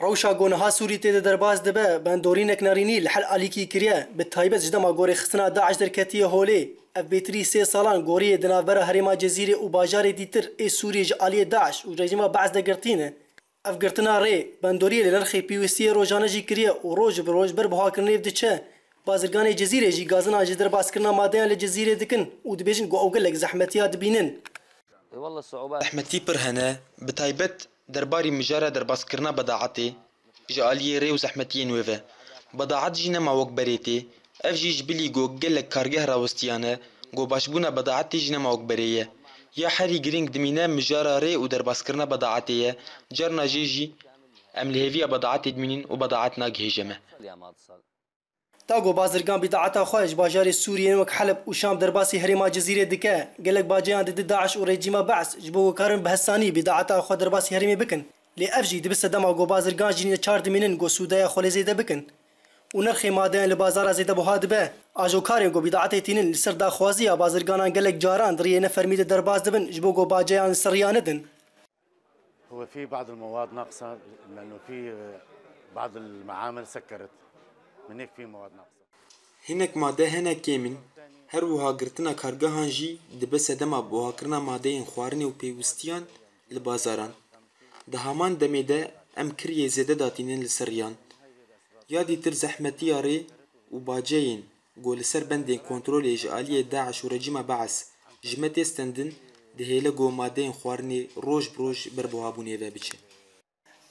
روشا گونها سوری تێدە دەرباز دەبە بەندۆرینێک نارینی لە حل ئالیکی کریە بە تایبەت ژدەما گۆری خستنا داعش دەرکەتیە هۆلێ. ئەف بێتری سێ ساڵان گۆریە دنابەرە هەرێما جەزیرێ و باژارێ دیتر ئێ سووریێژ عالیە داعش و ڕێژیمە بەعز دەگرتینە. ئەفگرتنا ڕێ بەندۆریە لە نرخی پیوەستیە ڕۆژانەژی کریە و ڕۆژ بە ڕۆژ بەر بەهاکردنێ دچە. بازرگانی جززیرێژی گازنا ji دەرباسکردنا مادەیان لە جززیرێ دکن و دبێژن گۆ ئەوگەلێک زەحمەتیا دبینن والله الصعوبات ئەحمەتی پر هەنە بە درباری مجارة در باس کرنا بداعته جالی ری و زحمتی نوه بداعت جی نما وک بریتی اف جی جبلی گو گل کارگه راوستیانه گو باش بونا بداعت جی نما وک بریه یا حری گرینگ مجارة ريو و در باس کرنا بداعته جرنا جيجي جی املهوی بداعت دمينين و بداعت ناگه جمه تاگو بازرگان بدعتا خواهش باجار سوریه وك حلب و شام درباسی حریما جزیره دکه گلک باجیان دید داعش و رجیما بعث جبو کارن بهستانی بدعتا خوا درباسی حریمی بکن. لی افجی دبست دما گو بازرگان جنی چار دمینن گو سودای خولی زیده بکن. و نرخ مادین لبازار زیده بهاد به آجو کارن گو بدعتا تینن لسر دا خوازی بازرگانان گلک جاران دریه نفرمید درباس دبن جبو گو باجیان سریان دن. هو في بعض المواد ناقصه لأنه في آه، بعض المعامل سكرت من هيك في مواد هناك مادة هنا كامل. هر وها قرتنا كارغهان جي دبس دما بوها كرنا مادة خوارني و بيوستيان البازاران ده همان دمي ده ام كريه زيده داتينين لسريان يا تر زحمتي ياري و باجيين قول سر بندين كنترول اجعالي داعش و رجيما بعس جمتي استندن دهيلا قو مادين خوارني روش بروش بربوها بونيه بابيشه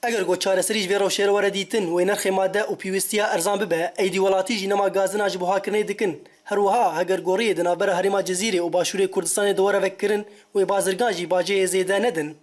اگر گوچاره سریج ویرو شهر وره دیتن و نرخ ماده او پیوستیا ارزان به ایدی ولاتی جنما گازنا جبها کرنه دکن هر وها اگر گوری دنا بر هریما جزیره او باشوری کردستان دوره وکرن و بازرگان جی باجه زیده ندن